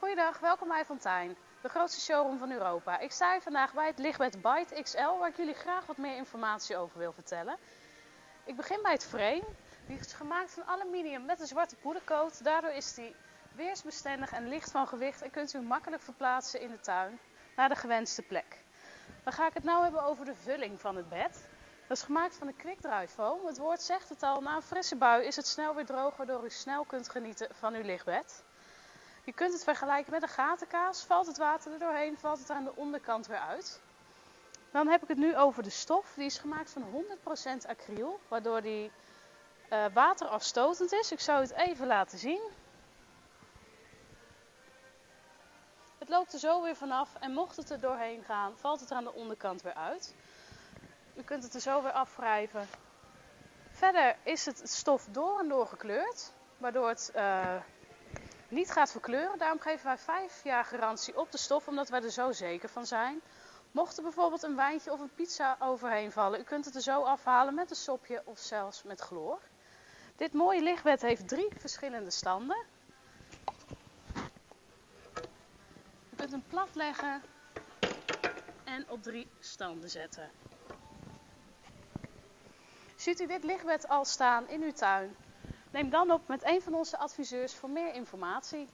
Goedendag, welkom bij Fontijn, de grootste showroom van Europa. Ik sta hier vandaag bij het lichtbed Byte XL, waar ik jullie graag wat meer informatie over wil vertellen. Ik begin bij het frame. Die is gemaakt van aluminium met een zwarte poedercoat. Daardoor is die weersbestendig en licht van gewicht en kunt u makkelijk verplaatsen in de tuin naar de gewenste plek. Dan ga ik het nu hebben over de vulling van het bed. Dat is gemaakt van een quickdry foam. Het woord zegt het al, na een frisse bui is het snel weer droog, waardoor u snel kunt genieten van uw lichtbed. Je kunt het vergelijken met een gatenkaas. Valt het water er doorheen, valt het aan de onderkant weer uit. Dan heb ik het nu over de stof. Die is gemaakt van 100% acryl, waardoor die uh, waterafstotend is. Ik zou het even laten zien. Het loopt er zo weer vanaf en mocht het er doorheen gaan, valt het aan de onderkant weer uit. U kunt het er zo weer afwrijven. Verder is het stof door en door gekleurd, waardoor het uh, niet gaat verkleuren. Daarom geven wij 5 jaar garantie op de stof, omdat wij er zo zeker van zijn. Mocht er bijvoorbeeld een wijntje of een pizza overheen vallen, u kunt het er zo afhalen met een sopje of zelfs met chloor. Dit mooie lichtbed heeft drie verschillende standen. U kunt hem plat leggen en op drie standen zetten. Ziet u dit lichtbed al staan in uw tuin? Neem dan op met een van onze adviseurs voor meer informatie.